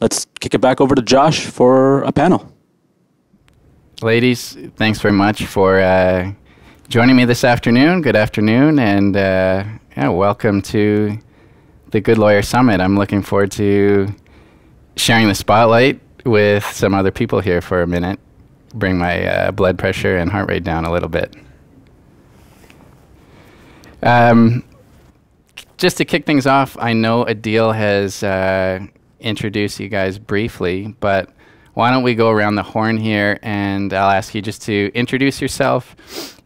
let's kick it back over to Josh for a panel. Ladies, thanks very much for uh, joining me this afternoon. Good afternoon, and uh, yeah, welcome to the Good Lawyer Summit. I'm looking forward to sharing the spotlight with some other people here for a minute, bring my uh, blood pressure and heart rate down a little bit. Um, just to kick things off, I know Adil has uh, introduced you guys briefly, but why don't we go around the horn here and I'll ask you just to introduce yourself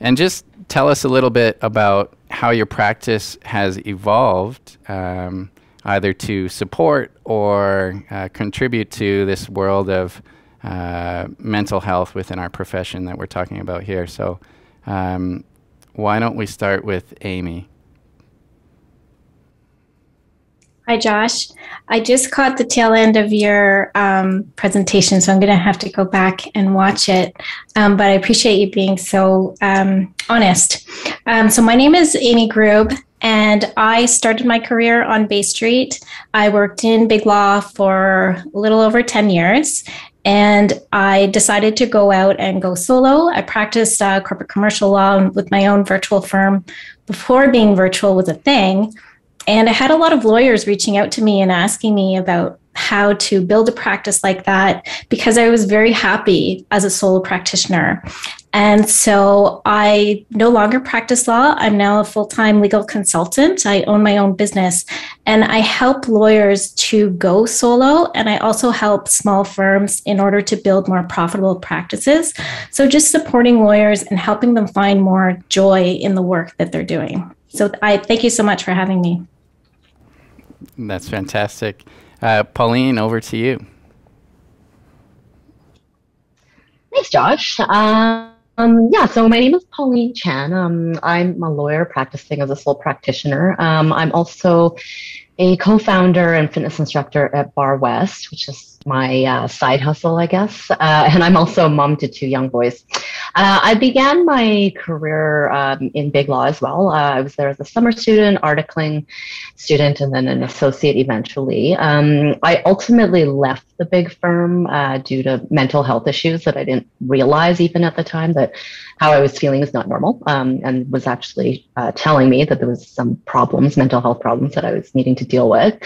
and just tell us a little bit about how your practice has evolved, um, either to support or uh, contribute to this world of uh, mental health within our profession that we're talking about here. So, um, why don't we start with Amy? Hi, Josh. I just caught the tail end of your um, presentation, so I'm going to have to go back and watch it. Um, but I appreciate you being so um, honest. Um, so, my name is Amy Grubb, and I started my career on Bay Street. I worked in big law for a little over 10 years. And I decided to go out and go solo. I practiced uh, corporate commercial law with my own virtual firm before being virtual was a thing. And I had a lot of lawyers reaching out to me and asking me about how to build a practice like that because I was very happy as a solo practitioner. And so I no longer practice law. I'm now a full time legal consultant. I own my own business and I help lawyers to go solo. And I also help small firms in order to build more profitable practices. So just supporting lawyers and helping them find more joy in the work that they're doing. So I thank you so much for having me. That's fantastic. Uh, Pauline, over to you. Thanks, Josh. Um, yeah, so my name is Pauline Chan. Um, I'm a lawyer practicing as a sole practitioner. Um, I'm also a co-founder and fitness instructor at Bar West, which is my uh, side hustle, I guess. Uh, and I'm also a mom to two young boys. Uh, I began my career um, in Big Law as well. Uh, I was there as a summer student, articling student, and then an associate eventually. Um, I ultimately left the big firm uh, due to mental health issues that I didn't realize even at the time that how I was feeling is not normal, um, and was actually uh, telling me that there was some problems, mental health problems that I was needing to deal with.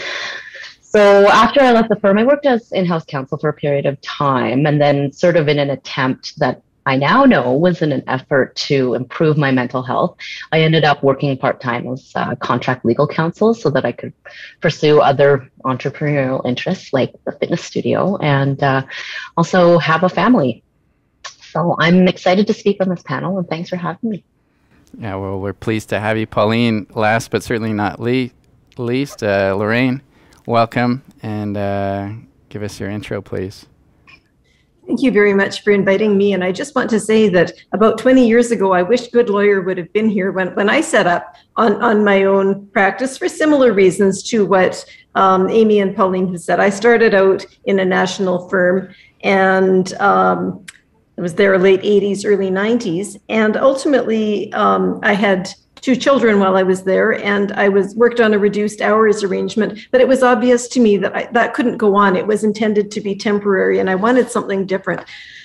So after I left the firm, I worked as in-house counsel for a period of time, and then sort of in an attempt that I now know was in an effort to improve my mental health. I ended up working part time as uh, contract legal counsel so that I could pursue other entrepreneurial interests like the fitness studio and uh, also have a family. So I'm excited to speak on this panel and thanks for having me. Yeah, well, we're pleased to have you, Pauline. Last but certainly not le- least, uh, Loraine, welcome and uh, give us your intro, please. Thank you very much for inviting me. And I just want to say that about 20 years ago, I wish Good Lawyer would have been here when, when I set up on, on my own practice for similar reasons to what um, Amy and Pauline have said. I started out in a national firm and um, it was there late 80s, early 90s. And ultimately, um, I had two children while I was there, and I was worked on a reduced hours arrangement. But it was obvious to me that I, that couldn't go on. It was intended to be temporary, and I wanted something different.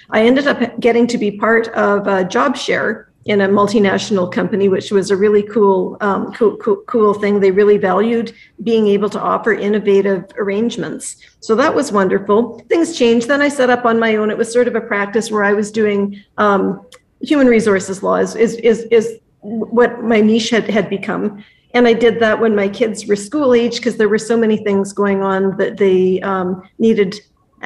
I ended up getting to be part of a job share in a multinational company, which was a really cool, um, cool, cool, cool thing. They really valued being able to offer innovative arrangements. So that was wonderful. Things changed. Then I set up on my own. It was sort of a practice where I was doing um, human resources law is, is, is, is what my niche had, had become. And I did that when my kids were school age because there were so many things going on that they um, needed,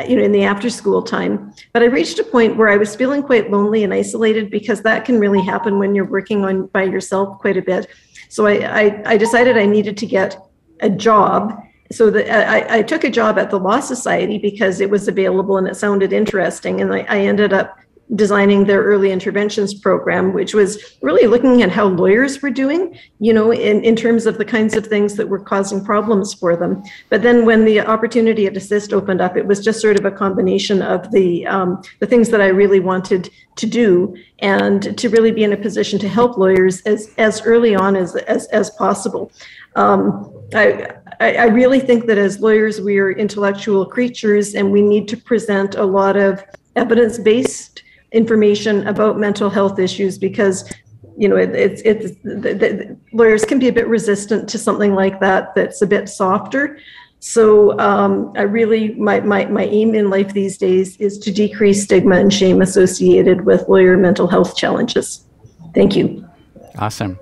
you know, in the after school time. But I reached a point where I was feeling quite lonely and isolated because that can really happen when you're working on by yourself quite a bit. So I, I, I decided I needed to get a job so that I, I, took a job at the law society because it was available and it sounded interesting and I, I ended up designing their early interventions program, which was really looking at how lawyers were doing, you know, in, in terms of the kinds of things that were causing problems for them. But then when the opportunity at Assist opened up, it was just sort of a combination of the um, the things that I really wanted to do and to really be in a position to help lawyers as, as early on as, as, as possible. Um, I, I, really think that as lawyers, we are intellectual creatures and we need to present a lot of evidence based information about mental health issues because you know, it, it's it's lawyers can be a bit resistant to something like that that's a bit softer. So um, I really my, my my aim in life these days is to decrease stigma and shame associated with lawyer mental health challenges. Thank you. Awesome.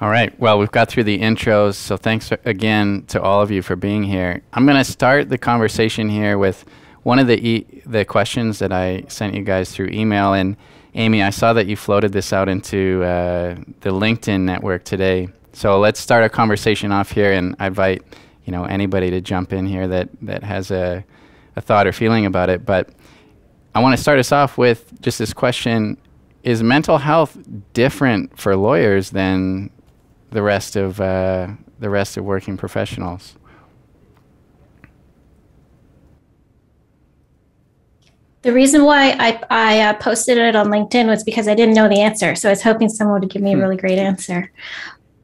All right. Well, we've got through the intros, so thanks again to all of you for being here. I'm going to start the conversation here with one of the e- the questions that I sent you guys through email and Amy, I saw that you floated this out into uh, the LinkedIn network today. So let's start a conversation off here, and I invite you know anybody to jump in here that that has a, a thought or feeling about it. But I want to start us off with just this question: Is mental health different for lawyers than the rest of uh, the rest of working professionals? The reason why I, I uh, posted it on LinkedIn was because I didn't know the answer. So I was hoping someone would give me a hmm. really great answer.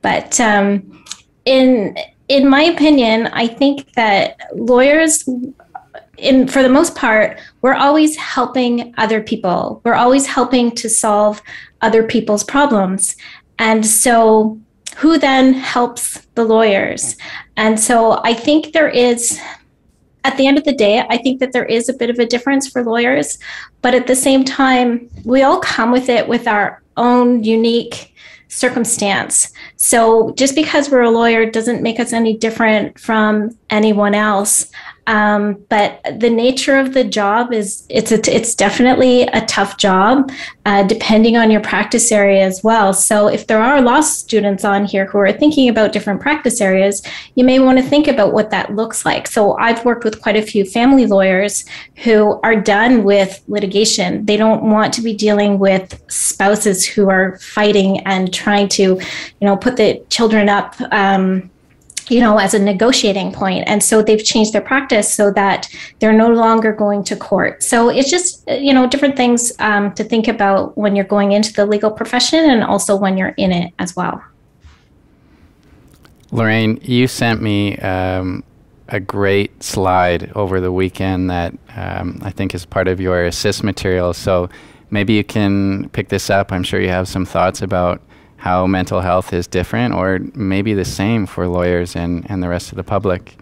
But um, in in my opinion, I think that lawyers, in for the most part, we're always helping other people. We're always helping to solve other people's problems, and so who then helps the lawyers? And so I think there is at the end of the day, I think that there is a bit of a difference for lawyers, but at the same time, we all come with it with our own unique circumstance. So just because we're a lawyer doesn't make us any different from anyone else. Um, but the nature of the job is it's a, it's definitely a tough job, uh, depending on your practice area as well. So if there are law students on here who are thinking about different practice areas, you may want to think about what that looks like. So I've worked with quite a few family lawyers who are done with litigation. They don't want to be dealing with spouses who are fighting and trying to, you know, put the children up. Um, you know, as a negotiating point. And so they've changed their practice so that they're no longer going to court. So it's just, you know, different things um, to think about when you're going into the legal profession and also when you're in it as well. Loraine, you sent me um, a great slide over the weekend that um, I think is part of your assist material. So maybe you can pick this up. I'm sure you have some thoughts about how mental health is different or maybe the same for lawyers and, and the rest of the public?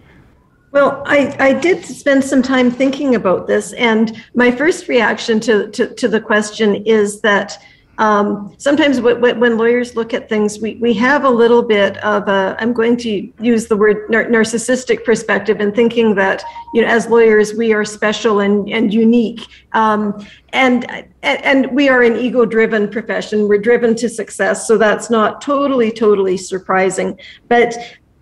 Well, I, I did spend some time thinking about this, and my first reaction to, to, to the question is that um, sometimes w- w- when lawyers look at things, we, we have a little bit of a, I'm going to use the word nar- narcissistic perspective and thinking that, you know, as lawyers, we are special and, and unique. Um, and, and we are an ego driven profession. We're driven to success. So that's not totally, totally surprising. But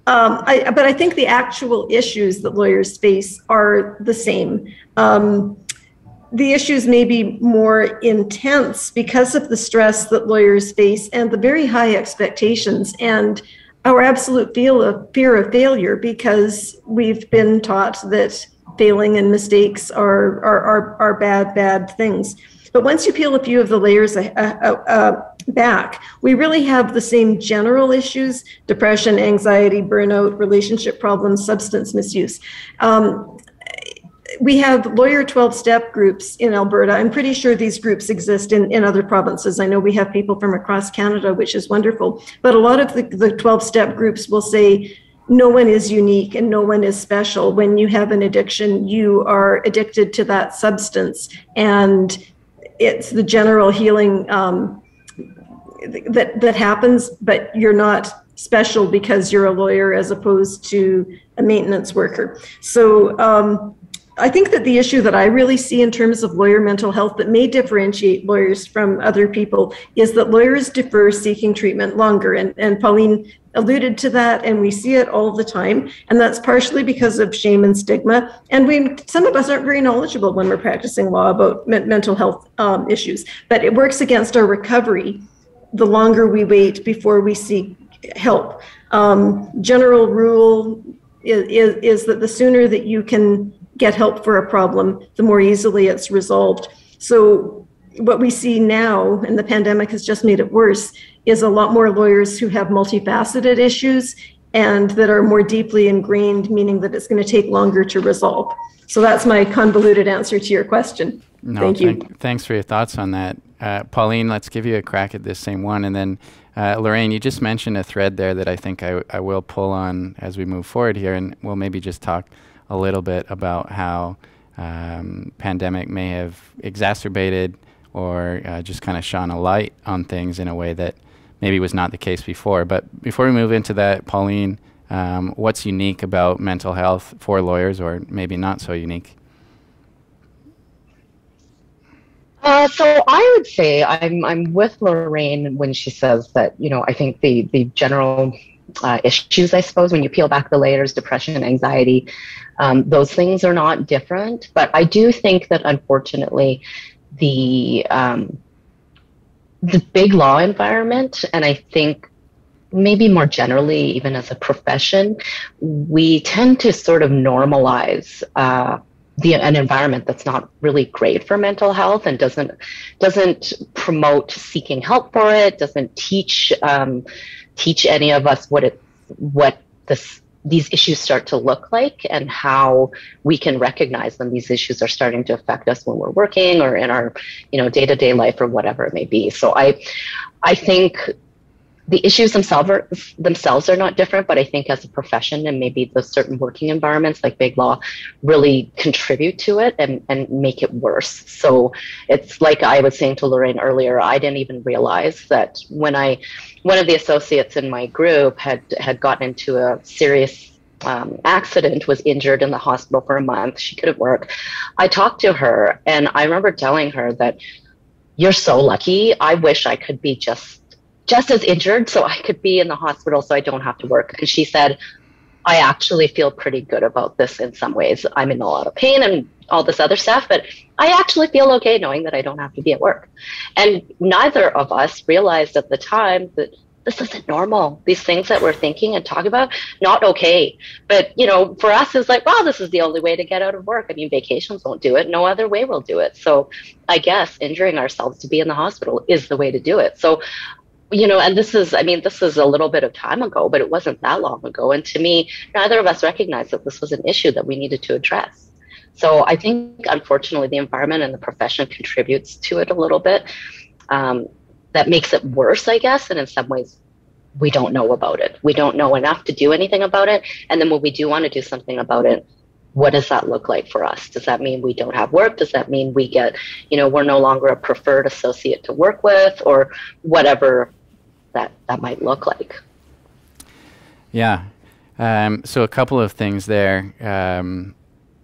um, I, but I think the actual issues that lawyers face are the same. Um, the issues may be more intense because of the stress that lawyers face and the very high expectations and our absolute feel of fear of failure because we've been taught that failing and mistakes are are, are, are bad bad things. But once you peel a few of the layers uh, uh, uh, back we really have the same general issues depression anxiety burnout relationship problems substance misuse. Um, we have lawyer 12 step groups in Alberta. I'm pretty sure these groups exist in, in other provinces. I know we have people from across Canada, which is wonderful. But a lot of the, the 12 step groups will say, no one is unique and no one is special. When you have an addiction, you are addicted to that substance. And it's the general healing um, that, that happens, but you're not special because you're a lawyer as opposed to a maintenance worker. So, um, I think that the issue that I really see in terms of lawyer mental health that may differentiate lawyers from other people is that lawyers defer seeking treatment longer. And, and Pauline alluded to that, and we see it all the time. And that's partially because of shame and stigma. And we, some of us aren't very knowledgeable when we're practicing law about me- mental health um, issues, but it works against our recovery the longer we wait before we seek help. Um, general rule is, is, is that the sooner that you can get help for a problem, the more easily it's resolved. So, what we see now, and the pandemic has just made it worse, is a lot more lawyers who have multifaceted issues and that are more deeply ingrained, meaning that it's going to take longer to resolve. So that's my convoluted answer to your question. No, Thank you. Th- thanks for your thoughts on that. Uh, Pauline, let's give you a crack at this same one. And then, uh, Loraine, you just mentioned a thread there that I think I, I will pull on as we move forward here. And we'll maybe just talk a little bit about how um, pandemic may have exacerbated or uh, just kind of shone a light on things in a way that maybe was not the case before. But before we move into that, Pauline, um, what's unique about mental health for lawyers, or maybe not so unique? Uh, so I would say I'm I'm with Loraine when she says that you know I think the the general uh, issues I suppose when you peel back the layers, depression, anxiety, um, those things are not different. But I do think that unfortunately the um, the big law environment, and I think maybe more generally, even as a profession, we tend to sort of normalize uh, the, an environment that's not really great for mental health and doesn't doesn't promote seeking help for it, doesn't teach um, teach any of us what it what this these issues start to look like and how we can recognize when these issues are starting to affect us when we're working or in our you know day-to-day life or whatever it may be. So i i think the issues themselves are, themselves are not different, but I think as a profession and maybe the certain working environments like big law really contribute to it and, and make it worse. So it's like I was saying to Loraine earlier, I didn't even realize that when I, one of the associates in my group had, had gotten into a serious um, accident, was injured in the hospital for a month. She couldn't work. I talked to her and I remember telling her that you're so lucky. I wish I could be just just as injured so I could be in the hospital so I don't have to work. And she said, I actually feel pretty good about this in some ways. I'm in a lot of pain and all this other stuff, but I actually feel okay knowing that I don't have to be at work. And neither of us realized at the time that this isn't normal. These things that we're thinking and talking about, not okay. But, you know, for us, it's like, well, this is the only way to get out of work. I mean, vacations won't do it. No other way will do it. So I guess injuring ourselves to be in the hospital is the way to do it. So you know, and this is, I mean, this is a little bit of time ago, but it wasn't that long ago. And to me, neither of us recognized that this was an issue that we needed to address. So I think, unfortunately, the environment and the profession contributes to it a little bit. Um, that makes it worse, I guess. And in some ways, we don't know about it. We don't know enough to do anything about it. And then when we do want to do something about it, what does that look like for us? Does that mean we don't have work? Does that mean we get, you know, we're no longer a preferred associate to work with or whatever that that might look like. Yeah. Um, so a couple of things there. Um,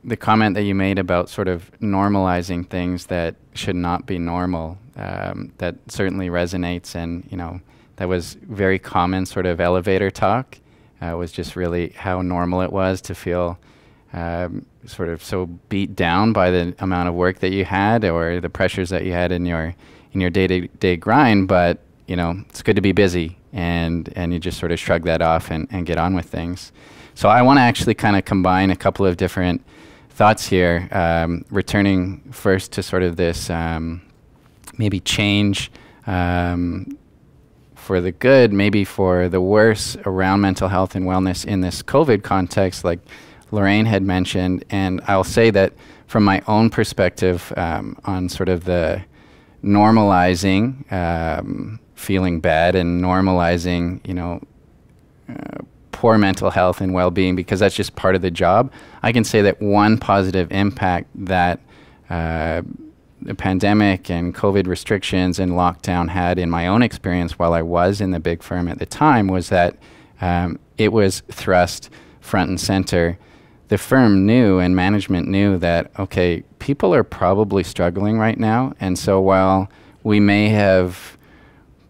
the comment that you made about sort of normalizing things that should not be normal, um, that certainly resonates, and you know that was very common sort of elevator talk. Uh, was just really how normal it was to feel um, sort of so beat down by the amount of work that you had or the pressures that you had in your in your day to day grind, but you know, it's good to be busy, and and you just sort of shrug that off and, and get on with things. So I want to actually kind of combine a couple of different thoughts here, um, returning first to sort of this um, maybe change um, for the good, maybe for the worse around mental health and wellness in this COVID context, like Loraine had mentioned. And I'll say that from my own perspective um, on sort of the normalizing um, feeling bad and normalizing, you know, uh, poor mental health and well-being because that's just part of the job. I can say that one positive impact that uh, the pandemic and COVID restrictions and lockdown had in my own experience while I was in the big firm at the time was that um, it was thrust front and center. The firm knew and management knew that, okay, people are probably struggling right now. And so while we may have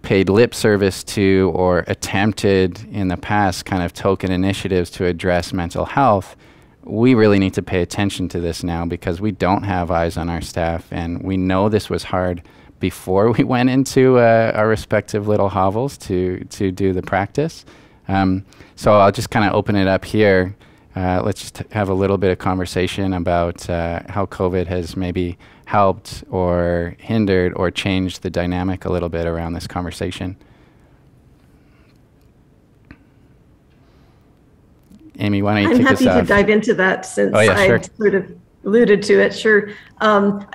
paid lip service to or attempted in the past kind of token initiatives to address mental health, we really need to pay attention to this now because we don't have eyes on our staff and we know this was hard before we went into uh, our respective little hovels to, to do the practice. Um, so I'll just kind of open it up here. Uh, let's just have a little bit of conversation about uh, how COVID has maybe helped or hindered or changed the dynamic a little bit around this conversation? Amy, why don't you I'm kick happy to off? dive into that since Oh, yeah, I sure. sort of alluded to it. Sure. Um,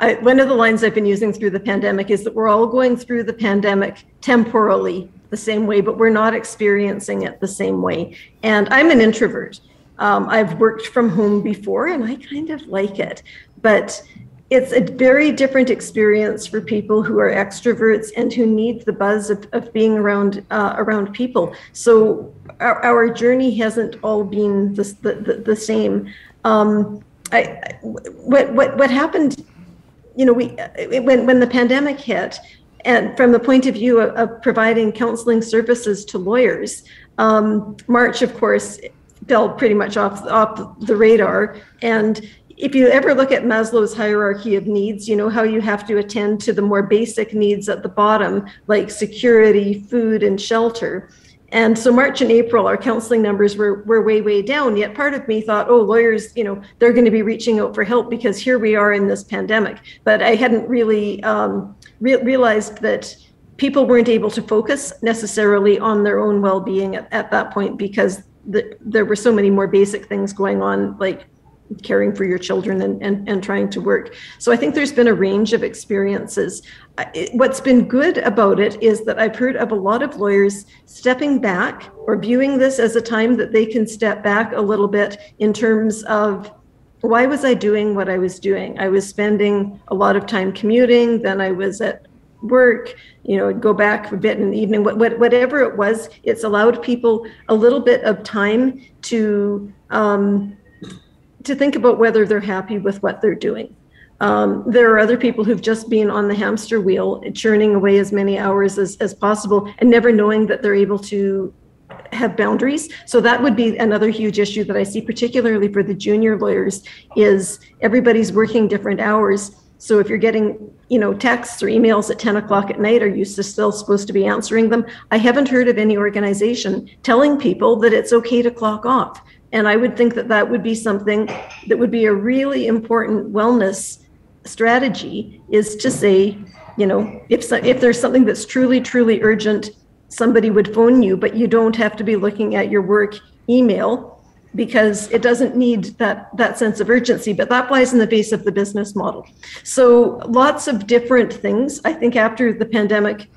I, one of the lines I've been using through the pandemic is that we're all going through the pandemic temporally the same way, but we're not experiencing it the same way. And I'm an introvert. Um, I've worked from home before and I kind of like it, but it's a very different experience for people who are extroverts and who need the buzz of, of being around uh, around people. So our, our journey hasn't all been the, the, the same. Um, I, what, what, what happened, you know, we, when, when the pandemic hit, and from the point of view of, of providing counseling services to lawyers, um, March, of course, fell pretty much off, off the radar. And if you ever look at Maslow's hierarchy of needs, you know how you have to attend to the more basic needs at the bottom, like security, food, and shelter. And so March and April, our counseling numbers were, were way, way down. Yet part of me thought, oh, lawyers, you know, they're going to be reaching out for help because here we are in this pandemic. But I hadn't really um, re- realized that people weren't able to focus necessarily on their own well-being at, at that point because the, there were so many more basic things going on, like caring for your children and, and, and trying to work. So I think there's been a range of experiences. What's been good about it is that I've heard of a lot of lawyers stepping back or viewing this as a time that they can step back a little bit in terms of why was I doing what I was doing? I was spending a lot of time commuting, then I was at work, you know, go back a bit in the evening, what, what, whatever it was, it's allowed people a little bit of time to um, to think about whether they're happy with what they're doing. Um, there are other people who've just been on the hamster wheel, churning away as many hours as, as possible and never knowing that they're able to have boundaries. So that would be another huge issue that I see, particularly for the junior lawyers, is everybody's working different hours. So if you're getting, you know, texts or emails at 10 o'clock at night, are you still supposed to be answering them? I haven't heard of any organization telling people that it's okay to clock off. And I would think that that would be something that would be a really important wellness strategy is to say, you know, if so, if there's something that's truly truly urgent, somebody would phone you, but you don't have to be looking at your work email because it doesn't need that that sense of urgency but that flies in the face of the business model. So lots of different things. I think after the pandemic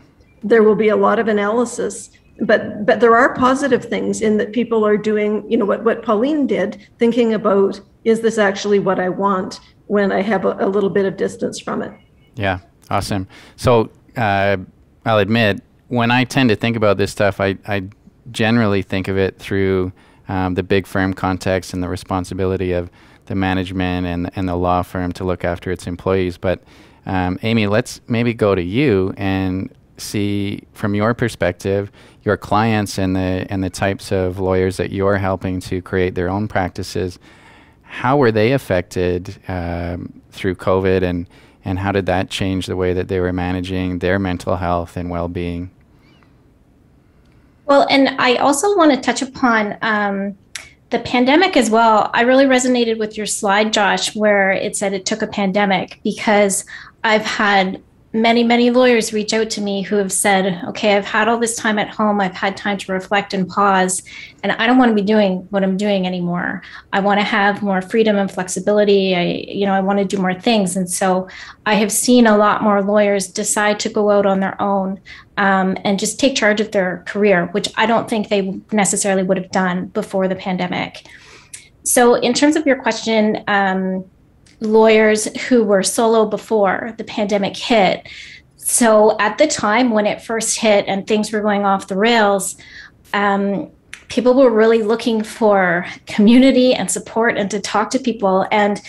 there will be a lot of analysis but but there are positive things in that people are doing you know what what pauline did thinking about is this actually what i want when i have a, a little bit of distance from it Yeah, awesome. So uh, I'll admit, when I tend to think about this stuff, I, I generally think of it through um, the big firm context and the responsibility of the management and, and the law firm to look after its employees. But um, Amy, let's maybe go to you and see from your perspective your clients and the and the types of lawyers that you're helping to create their own practices how were they affected um, through COVID, and and how did that change the way that they were managing their mental health and well-being? Well, and I also want to touch upon um, the pandemic as well. I really resonated with your slide, Josh, where it said it took a pandemic because I've had many, many lawyers reach out to me who have said, okay, I've had all this time at home. I've had time to reflect and pause, and I don't want to be doing what I'm doing anymore. I want to have more freedom and flexibility. I, you know, I want to do more things. And so I have seen a lot more lawyers decide to go out on their own um, and just take charge of their career, which I don't think they necessarily would have done before the pandemic. So, in terms of your question, um, lawyers who were solo before the pandemic hit. So, at the time when it first hit and things were going off the rails, um, people were really looking for community and support and to talk to people. And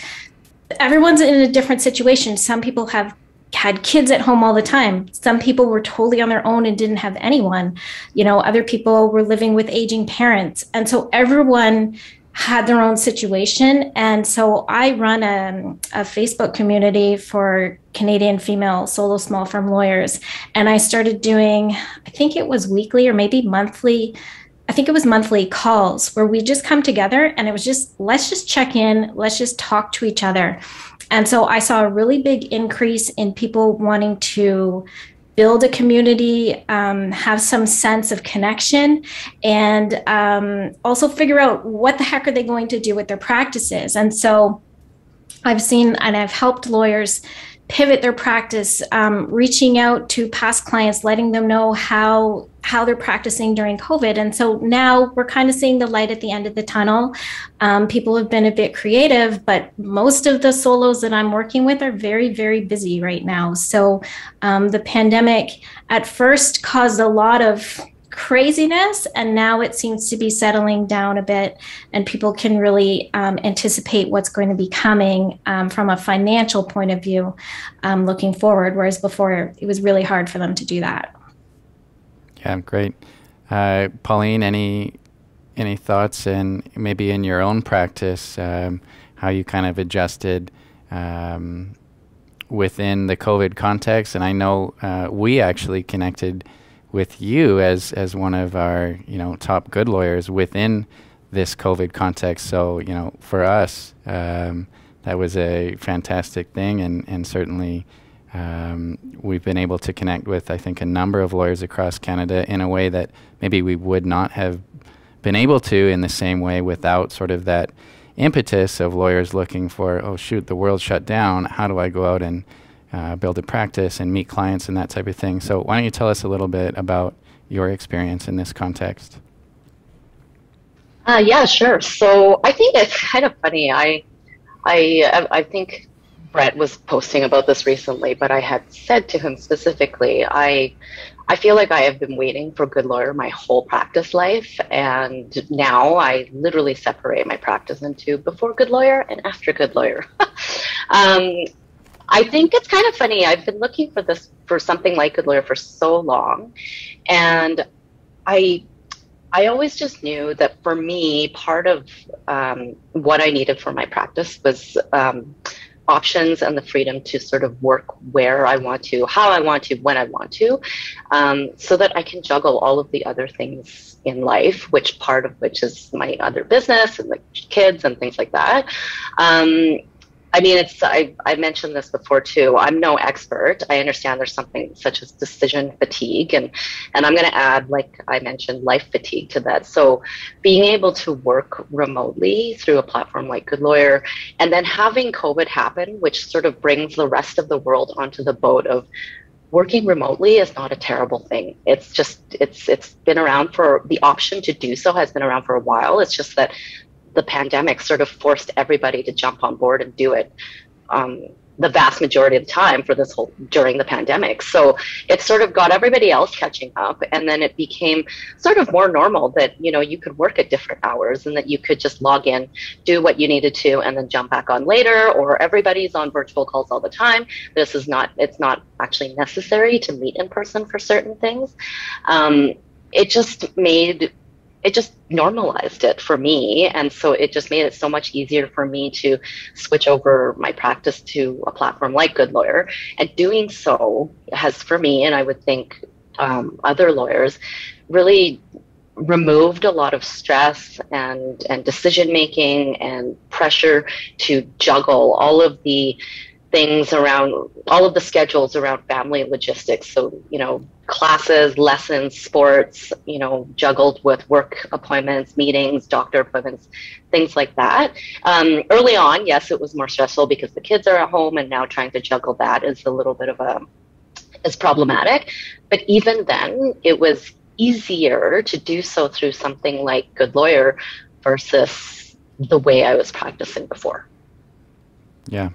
everyone's in a different situation. Some people have had kids at home all the time. Some people were totally on their own and didn't have anyone. You know, other people were living with aging parents. And so everyone had their own situation. And so I run a, a Facebook community for Canadian female solo small firm lawyers. And I started doing, I think it was weekly or maybe monthly. I think it was monthly calls where we just come together and it was just, let's just check in, let's just talk to each other. And so I saw a really big increase in people wanting to build a community, um, have some sense of connection, and um, also figure out what the heck are they going to do with their practices. And so I've seen and I've helped lawyers pivot their practice, um, reaching out to past clients, letting them know how how they're practicing during COVID. And so now we're kind of seeing the light at the end of the tunnel. Um, people have been a bit creative, but most of the solos that I'm working with are very, very busy right now. So um, the pandemic at first caused a lot of craziness and now it seems to be settling down a bit and people can really um, anticipate what's going to be coming um, from a financial point of view um, looking forward whereas before it was really hard for them to do that yeah great uh, pauline any any thoughts and maybe in your own practice um, how you kind of adjusted um, within the covid context and i know uh, we actually connected with you as as one of our you know top good lawyers within this COVID context. So you know, for us, um, that was a fantastic thing, and and certainly. Um, we've been able to connect with, I think, a number of lawyers across Canada in a way that maybe we would not have been able to in the same way without sort of that impetus of lawyers looking for, oh, shoot, the world shut down. How do I go out and uh, build a practice and meet clients and that type of thing. So, why don't you tell us a little bit about your experience in this context? Uh, yeah, sure. So, I think it's kind of funny. I, I, I think Brett was posting about this recently, but I had said to him specifically, I, I feel like I have been waiting for Good Lawyer my whole practice life, and now I literally separate my practice into before Good Lawyer and after Good Lawyer. um, I think it's kind of funny. I've been looking for this for something like Good Lawyer for so long, and I I always just knew that for me, part of um, what I needed for my practice was um, options and the freedom to sort of work where I want to, how I want to, when I want to, um, so that I can juggle all of the other things in life, which part of which is my other business and the kids and things like that. Um, I mean, it's I, I mentioned this before too. I'm no expert. I understand there's something such as decision fatigue, and and I'm going to add, like I mentioned, life fatigue to that. So, being able to work remotely through a platform like Good Lawyer, and then having COVID happen, which sort of brings the rest of the world onto the boat of working remotely is not a terrible thing. It's just it's it's been around for the option to do so has been around for a while. It's just that the pandemic sort of forced everybody to jump on board and do it um, the vast majority of the time for this whole during the pandemic. So it sort of got everybody else catching up, and then it became sort of more normal that you know you could work at different hours and that you could just log in, do what you needed to, and then jump back on later. Or everybody's on virtual calls all the time. This is not it's not actually necessary to meet in person for certain things. Um, it just made it just normalized it for me. And so it just made it so much easier for me to switch over my practice to a platform like Good Lawyer. And doing so has, for me, and I would think um, other lawyers, really removed a lot of stress and, and decision making and pressure to juggle all of the things around all of the schedules around family logistics. So, you know, classes, lessons, sports, you know, juggled with work appointments, meetings, doctor appointments, things like that. Um, early on, yes, it was more stressful because the kids are at home and now trying to juggle that is a little bit of a, is problematic. But even then, it was easier to do so through something like Good Lawyer versus the way I was practicing before. Yeah.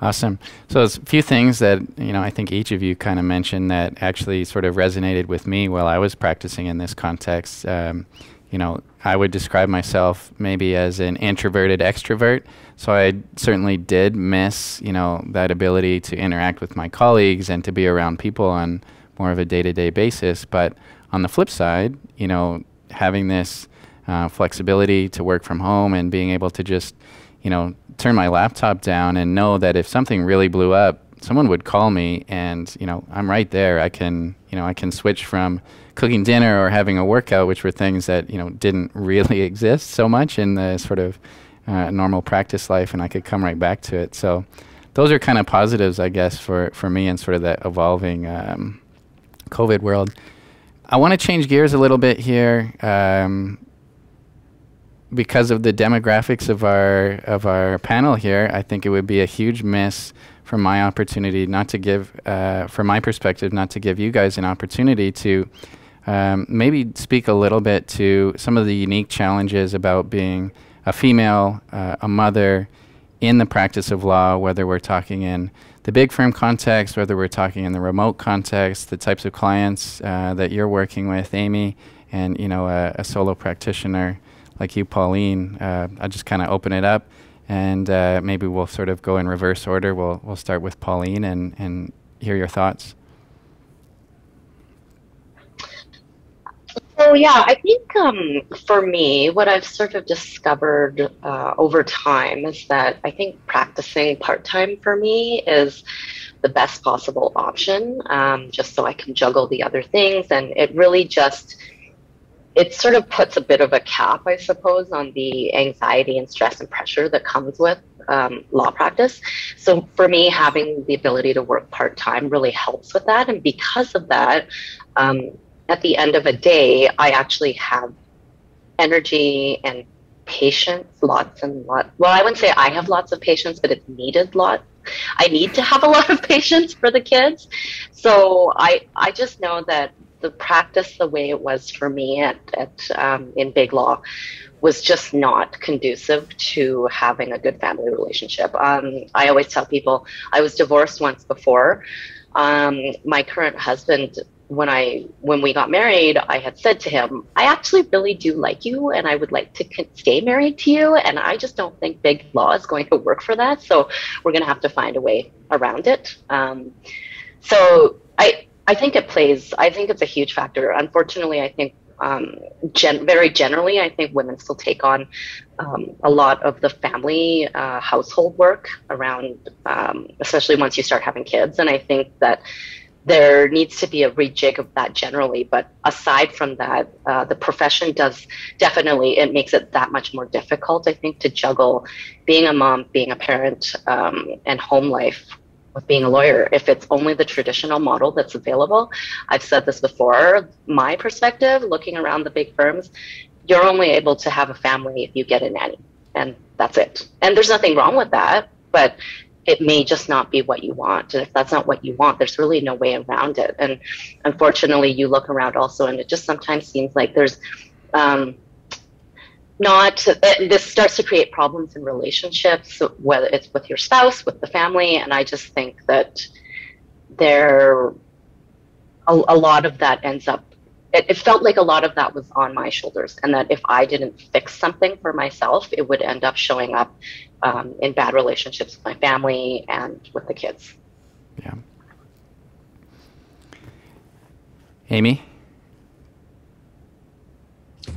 Awesome. So there's a few things that you know I think each of you kind of mentioned that actually sort of resonated with me while I was practicing in this context. Um, you know, I would describe myself maybe as an introverted extrovert. So I certainly did miss you know that ability to interact with my colleagues and to be around people on more of a day-to-day basis. But on the flip side, you know, having this uh, flexibility to work from home and being able to just you know turn my laptop down and know that if something really blew up, someone would call me and, you know, I'm right there. I can, you know, I can switch from cooking dinner or having a workout, which were things that, you know, didn't really exist so much in the sort of uh, normal practice life and I could come right back to it. So those are kind of positives, I guess, for, for me and sort of that evolving um, COVID world. I want to change gears a little bit here. Um, because of the demographics of our of our panel here, I think it would be a huge miss from my opportunity not to give, uh, from my perspective, not to give you guys an opportunity to um, maybe speak a little bit to some of the unique challenges about being a female, uh, a mother in the practice of law, whether we're talking in the big firm context, whether we're talking in the remote context, the types of clients uh, that you're working with, Amy, and you know a, a solo practitioner like you, Pauline. Uh, I'll just kind of open it up, and uh, maybe we'll sort of go in reverse order. We'll we'll start with Pauline and and hear your thoughts. So yeah, I think um, for me, what I've sort of discovered uh, over time is that I think practicing part time for me is the best possible option, um, just so I can juggle the other things, and it really just it sort of puts a bit of a cap, I suppose, on the anxiety and stress and pressure that comes with um, law practice. So for me, having the ability to work part time really helps with that, and because of that. Um, at the end of a day, I actually have energy and patience, lots and lots. Well, I wouldn't say I have lots of patience, but it's needed lots. I need to have a lot of patience for the kids. So I, I just know that the practice, the way it was for me at, at um, in big law, was just not conducive to having a good family relationship. Um, I always tell people I was divorced once before. Um, my current husband when I when we got married, I had said to him, "I actually really do like you, and I would like to stay married to you. And I just don't think big law is going to work for that. So we're going to have to find a way around it." Um, so I I think it plays. I think it's a huge factor. Unfortunately, I think um, gen- very generally, I think women still take on um, a lot of the family uh, household work around, um, especially once you start having kids. And I think that there needs to be a rejig of that generally. But aside from that, uh, the profession does definitely, it makes it that much more difficult, I think, to juggle being a mom, being a parent, um, and home life with being a lawyer. If it's only the traditional model that's available, I've said this before, my perspective, looking around the big firms, you're only able to have a family if you get a nanny. And that's it. And there's nothing wrong with that. But it may just not be what you want. And if that's not what you want, there's really no way around it. And unfortunately, you look around also, and it just sometimes seems like there's um, not, this starts to create problems in relationships, whether it's with your spouse, with the family. And I just think that there, a, a lot of that ends up it, it, felt like a lot of that was on my shoulders and that if i didn't fix something for myself it would end up showing up um, in bad relationships with my family and with the kids. Yeah. Amy?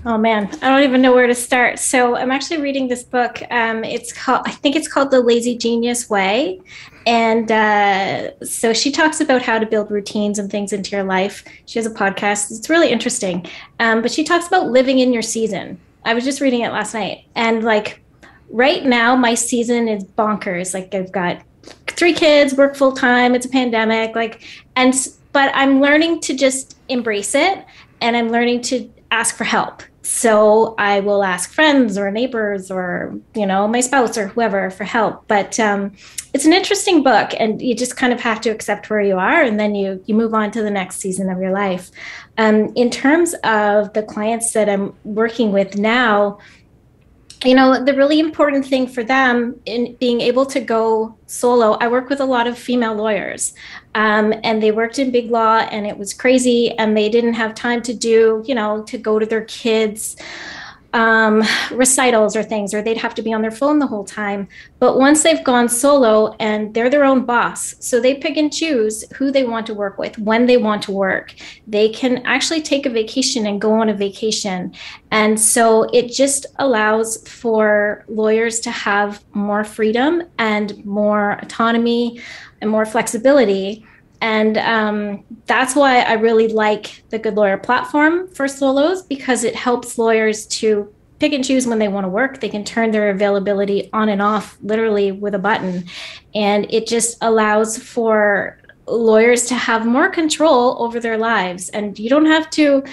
Oh man, I don't even know where to start. So I'm actually reading this book. Um, it's called, I think it's called The Lazy Genius Way, and uh, so she talks about how to build routines and things into your life. She has a podcast. It's really interesting, um, but she talks about living in your season. I was just reading it last night, and like right now my season is bonkers like i've got three kids work full time it's a pandemic like and but i'm learning to just embrace it and i'm learning to ask for help. So i will ask friends or neighbors or you know my spouse or whoever for help. But um, it's an interesting book and you just kind of have to accept where you are and then you you move on to the next season of your life. Um, in terms of the clients that i'm working with now you know the really important thing for them in being able to go solo i work with a lot of female lawyers um, and they worked in big law and it was crazy and they didn't have time to do you know to go to their kids um, recitals or things, or they'd have to be on their phone the whole time. But once they've gone solo and they're their own boss, so they pick and choose who they want to work with, when they want to work, they can actually take a vacation and go on a vacation. And so it just allows for lawyers to have more freedom and more autonomy and more flexibility and um, that's why I really like the Good Lawyer platform for solos because it helps lawyers to pick and choose when they want to work. They can turn their availability on and off literally with a button. And it just allows for lawyers to have more control over their lives. And you don't have to,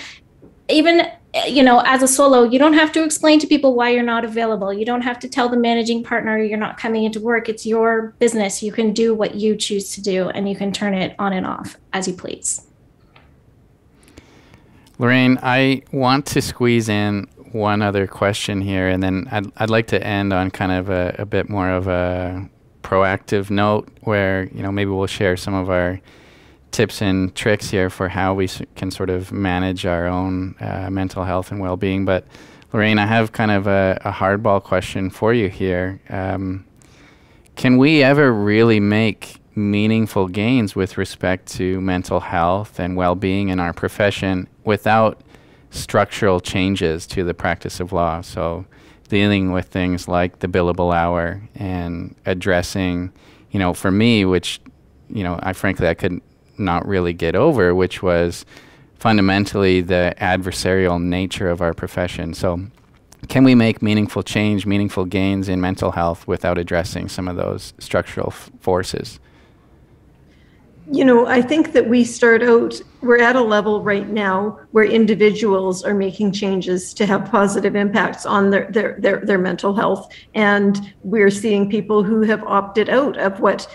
even you know, as a solo, you don't have to explain to people why you're not available. You don't have to tell the managing partner you're not coming into work. It's your business. You can do what you choose to do and you can turn it on and off as you please. Loraine, I want to squeeze in one other question here, and then I'd, I'd like to end on kind of a, a bit more of a proactive note where, you know, maybe we'll share some of our tips and tricks here for how we can sort of manage our own uh, mental health and well-being. But Loraine, I have kind of a, a hardball question for you here. Um, can we ever really make meaningful gains with respect to mental health and well-being in our profession without structural changes to the practice of law? So dealing with things like the billable hour and addressing, you know, for me, which, you know, I frankly I could not really get over, which was fundamentally the adversarial nature of our profession. So, can we make meaningful change, meaningful gains in mental health without addressing some of those structural forces? You know, I think that we start out, we're at a level right now where individuals are making changes to have positive impacts on their, their, their, their mental health. And we're seeing people who have opted out of what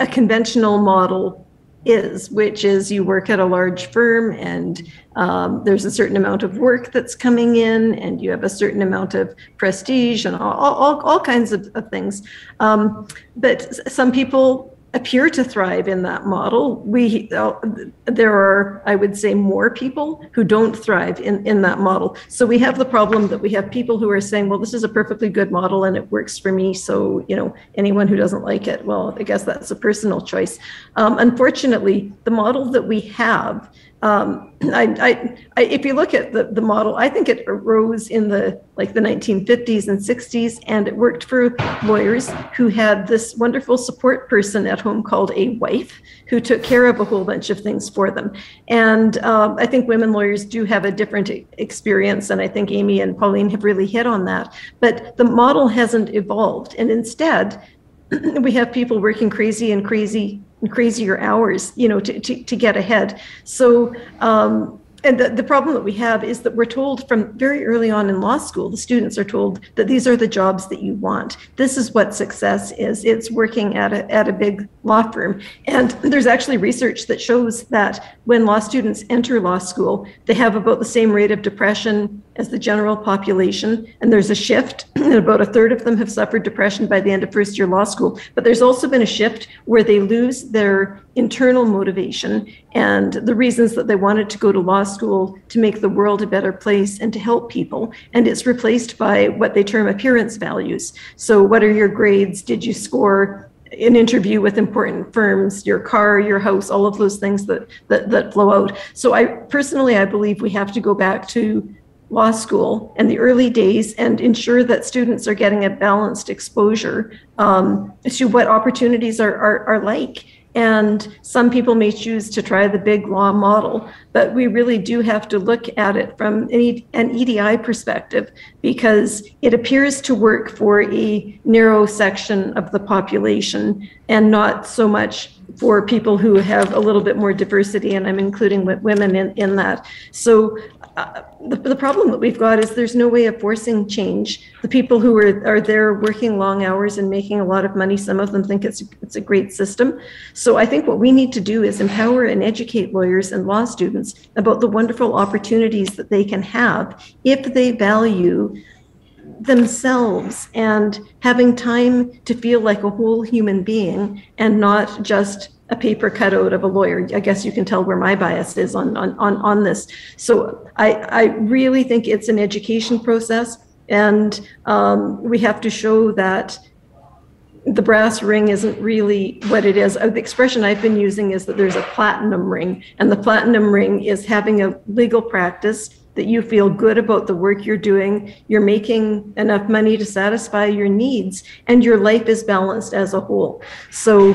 a conventional model is, which is you work at a large firm and um, there's a certain amount of work that's coming in and you have a certain amount of prestige and all, all, all kinds of, of things. Um, but some people appear to thrive in that model. We uh, there are, I would say, more people who don't thrive in in that model. So we have the problem that we have people who are saying, "Well, this is a perfectly good model and it works for me." So you know, anyone who doesn't like it, well, I guess that's a personal choice. Um, unfortunately, the model that we have um, I, I, if you look at the, the model, I think it arose in the like the 1950s and 60s, and it worked for lawyers who had this wonderful support person at home called a wife who took care of a whole bunch of things for them. And um, I think women lawyers do have a different experience, and I think Amy and Pauline have really hit on that. But the model hasn't evolved, and instead, we have people working crazy and crazy crazier hours, you know, to, to, to get ahead. So um, and the, the problem that we have is that we're told from very early on in law school, the students are told that these are the jobs that you want. This is what success is. It's working at a, at a big law firm. And there's actually research that shows that when law students enter law school, they have about the same rate of depression as the general population. And there's a shift, about a third of them have suffered depression by the end of first year law school. But there's also been a shift where they lose their internal motivation and the reasons that they wanted to go to law school to make the world a better place and to help people. And it's replaced by what they term appearance values. So, what are your grades? Did you score an interview with important firms, your car, your house, all of those things that, that, that flow out. So I personally, I believe we have to go back to law school and the early days and ensure that students are getting a balanced exposure um, to what opportunities are, are, are like. And some people may choose to try the big law model, but we really do have to look at it from an EDI perspective because it appears to work for a narrow section of the population and not so much for people who have a little bit more diversity, and I'm including women in, in that. So uh, the, the problem that we've got is there's no way of forcing change. The people who are, are there working long hours and making a lot of money, some of them think it's, it's a great system. So I think what we need to do is empower and educate lawyers and law students about the wonderful opportunities that they can have if they value themselves and having time to feel like a whole human being and not just a paper cutout of a lawyer. I guess you can tell where my bias is on, on, on, on this. So I, I really think it's an education process, and um, we have to show that the brass ring isn't really what it is. The expression I've been using is that there's a platinum ring, and the platinum ring is having a legal practice that you feel good about the work you're doing, you're making enough money to satisfy your needs, and your life is balanced as a whole. So,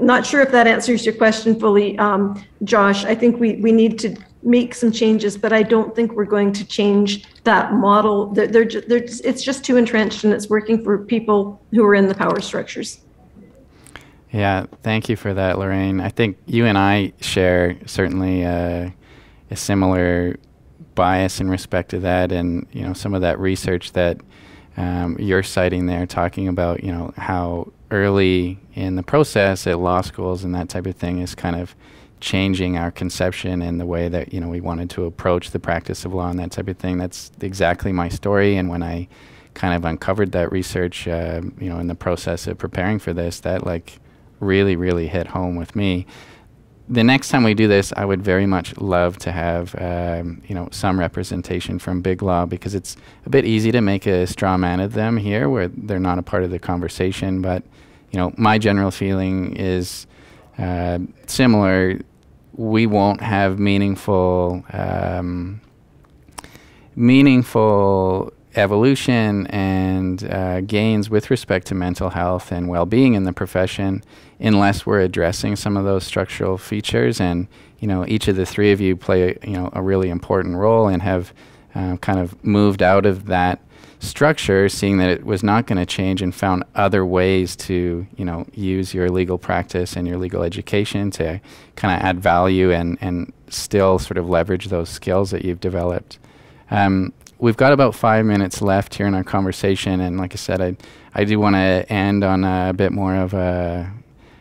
not sure if that answers your question fully, um, Josh. I think we, we need to make some changes, but I don't think we're going to change that model. They're, they're, they're, it's just too entrenched and it's working for people who are in the power structures. Yeah, thank you for that, Loraine. I think you and I share certainly uh, a similar bias in respect to that, and you know some of that research that um, you're citing there, talking about you know how early in the process at law schools and that type of thing is kind of changing our conception and the way that you know we wanted to approach the practice of law and that type of thing. That's exactly my story. And when I kind of uncovered that research, uh, you know, in the process of preparing for this, that like really, really hit home with me. The next time we do this, I would very much love to have um, you know some representation from Big Law because it's a bit easy to make a straw man of them here, where they're not a part of the conversation. But you know, my general feeling is uh, similar we won't have meaningful um, meaningful evolution and uh, gains with respect to mental health and well-being in the profession unless we're addressing some of those structural features and you know each of the three of you play you know a really important role and have uh, kind of moved out of that structure, seeing that it was not going to change, and found other ways to, you know, use your legal practice and your legal education to kind of add value and and still sort of leverage those skills that you've developed. Um, we've got about five minutes left here in our conversation, and like I said, I I do want to end on a bit more of a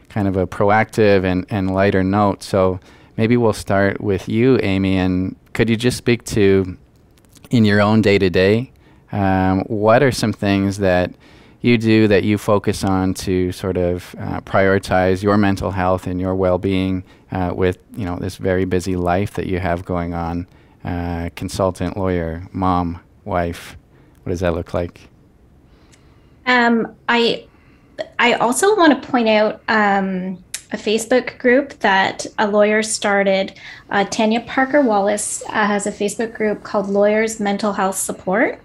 kind of a proactive and, and lighter note. So maybe we'll start with you, Amy, and could you just speak to in your own day to day what are some things that you do that you focus on to sort of uh, prioritize your mental health and your well-being uh, with you know this very busy life that you have going on? Uh, consultant, lawyer, mom, wife. What does that look like? Um, I I also want to point out um, a Facebook group that a lawyer started. Uh, Tanya Parker Wallace uh, has a Facebook group called Lawyers Mental Health Support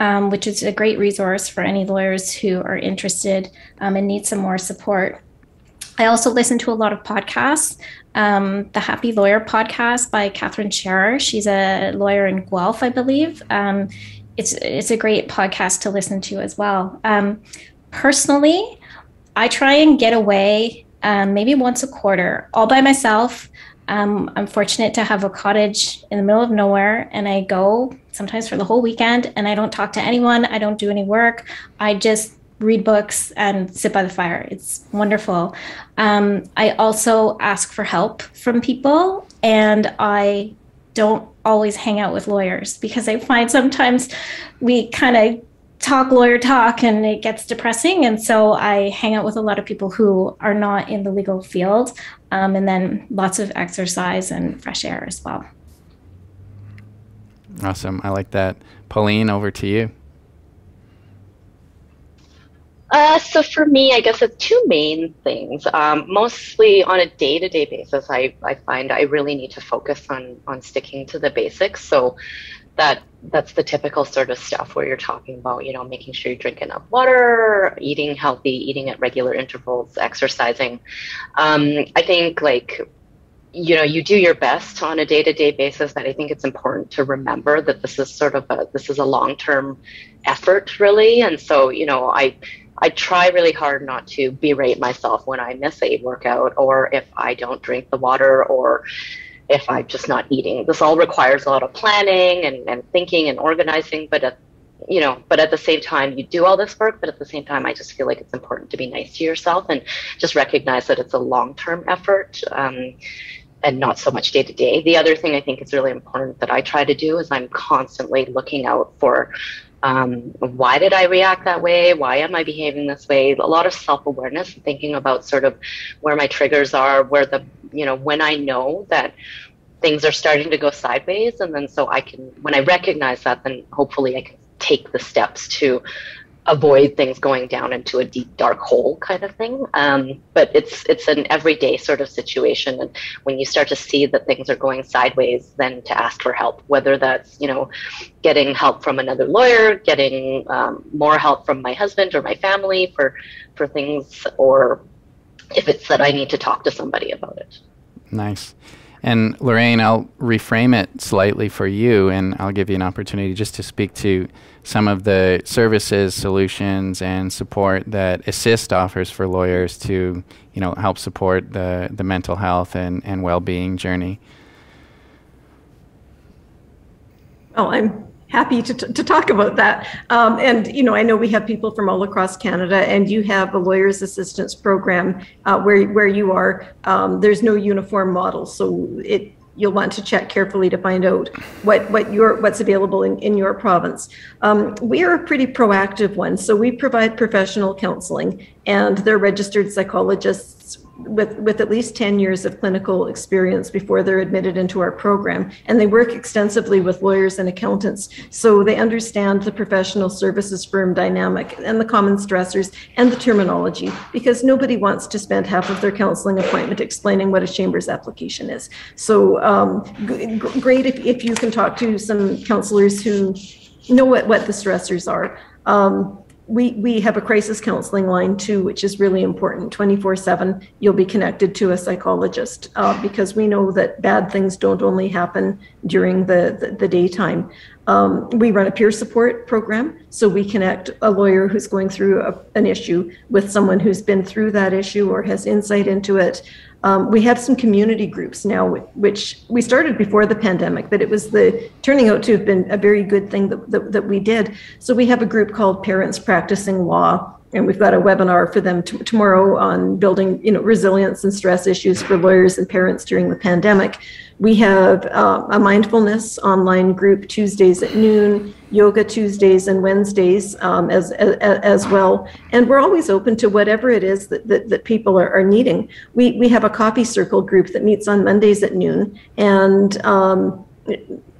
um, which is a great resource for any lawyers who are interested um, and need some more support. I also listen to a lot of podcasts. Um, the Happy Lawyer podcast by Catherine Scherer. She's a lawyer in Guelph, I believe. Um, it's it's a great podcast to listen to as well. Um, personally, I try and get away um, maybe once a quarter, all by myself. Um, I'm fortunate to have a cottage in the middle of nowhere, and I go sometimes for the whole weekend, and I don't talk to anyone. I don't do any work. I just read books and sit by the fire. It's wonderful. Um, I also ask for help from people, and I don't always hang out with lawyers because I find sometimes we kind of talk lawyer talk and it gets depressing. And so I hang out with a lot of people who are not in the legal field. Um, and then lots of exercise and fresh air as well. Awesome. I like that. Pauline, over to you. Uh, so for me, I guess it's two main things. Um, mostly on a day-to-day basis, I, I find I really need to focus on on sticking to the basics. So that that's the typical sort of stuff where you're talking about, you know, making sure you drink enough water, eating healthy, eating at regular intervals, exercising. Um, I think like you know you do your best on a day-to-day basis but i think it's important to remember that this is sort of a this is a long-term effort really and so you know i i try really hard not to berate myself when i miss a workout or if i don't drink the water or if I'm just not eating. This all requires a lot of planning and, and thinking and organizing, but at, you know, but at the same time, you do all this work, but at the same time, I just feel like it's important to be nice to yourself and just recognize that it's a long-term effort. Um, and not so much day to day. The other thing I think is really important that I try to do is I'm constantly looking out for um, why did I react that way? Why am I behaving this way? A lot of self awareness, thinking about sort of where my triggers are, where the, you know, when I know that things are starting to go sideways. And then so I can, when I recognize that, then hopefully I can take the steps to avoid things going down into a deep dark hole kind of thing. Um, but it's it's an everyday sort of situation. And when you start to see that things are going sideways then to ask for help whether that's you know getting help from another lawyer getting um, more help from my husband or my family for for things or if it's that i need to talk to somebody about it. Nice And Loraine, I'll reframe it slightly for you, and I'll give you an opportunity just to speak to some of the services, solutions, and support that Assist offers for lawyers to, you know, help support the, the mental health and, and well-being journey. Well, I'm happy to, to talk about that. Um, and, you know, I know we have people from all across Canada, and you have a lawyer's assistance program uh, where, where you are. Um, there's no uniform model, so it you'll want to check carefully to find out what, what your what's available in, in your province. Um, we are a pretty proactive one, so we provide professional counseling, and they're registered psychologists with, with at least 10 years of clinical experience before they're admitted into our program. And they work extensively with lawyers and accountants. So they understand the professional services firm dynamic and the common stressors and the terminology because nobody wants to spend half of their counseling appointment explaining what a chambers application is. So um, g- great if, if you can talk to some counselors who know what, what the stressors are. Um, we, we have a crisis counseling line too, which is really important. 24 7, you'll be connected to a psychologist uh, because we know that bad things don't only happen during the, the, the daytime. Um, we run a peer support program, so we connect a lawyer who's going through a, an issue with someone who's been through that issue or has insight into it. Um, we have some community groups now, which we started before the pandemic, but it was the turning out to have been a very good thing that, that, that we did. So we have a group called Parents Practicing Law, and we've got a webinar for them t- tomorrow on building, you know, resilience and stress issues for lawyers and parents during the pandemic. We have uh, a mindfulness online group Tuesdays at noon, yoga Tuesdays and Wednesdays um, as, as, as well. And we're always open to whatever it is that, that, that people are, are, needing. We, we have a coffee circle group that meets on Mondays at noon. And um,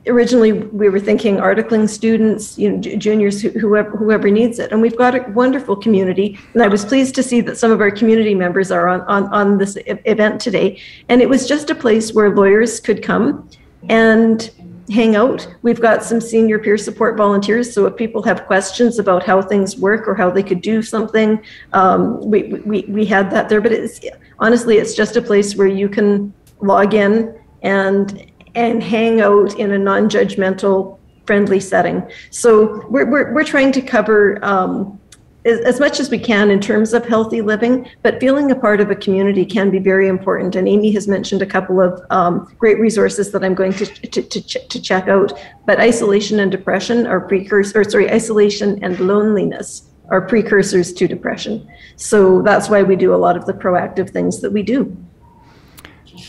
originally we were thinking articling students, you know, juniors, whoever, whoever needs it. And we've got a wonderful community. And I was pleased to see that some of our community members are on, on, on this event today. And it was just a place where lawyers could come and hang out. We've got some senior peer support volunteers. So if people have questions about how things work or how they could do something, um, we, we, we had that there. But it's honestly, it's just a place where you can log in and and hang out in a non-judgmental friendly setting. So we're, we're, we're trying to cover um, as, as, much as we can in terms of healthy living but feeling a part of a community can be very important. And amy has mentioned a couple of um, great resources that i'm going to, to, to, to check out. But isolation and depression are precursors sorry isolation and loneliness are precursors to depression. So that's why we do a lot of the proactive things that we do.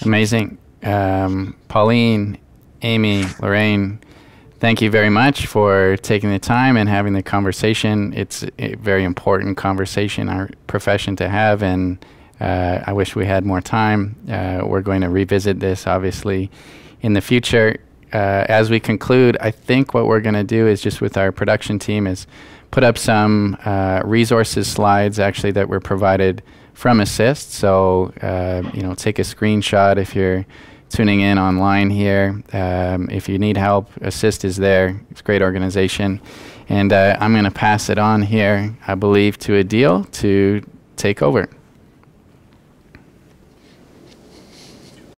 Amazing um, Pauline, Amy, Loraine, thank you very much for taking the time and having the conversation. It's a very important conversation, our profession to have, and uh, I wish we had more time. Uh, we're going to revisit this, obviously, in the future. Uh, as we conclude, I think what we're going to do is just with our production team is put up some uh, resources slides actually that were provided from Assist. So, uh, you know, take a screenshot if you're tuning in online here. Um, if you need help, Assist is there. It's a great organization. And uh, I'm going to pass it on here, I believe, to Adil to take over.